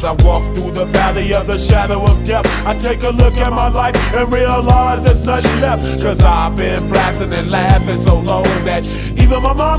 As I walk through the valley of the shadow of death, I take a look at my life and realize there's nothing left. Cause I've been blasting and laughing so long that even my mom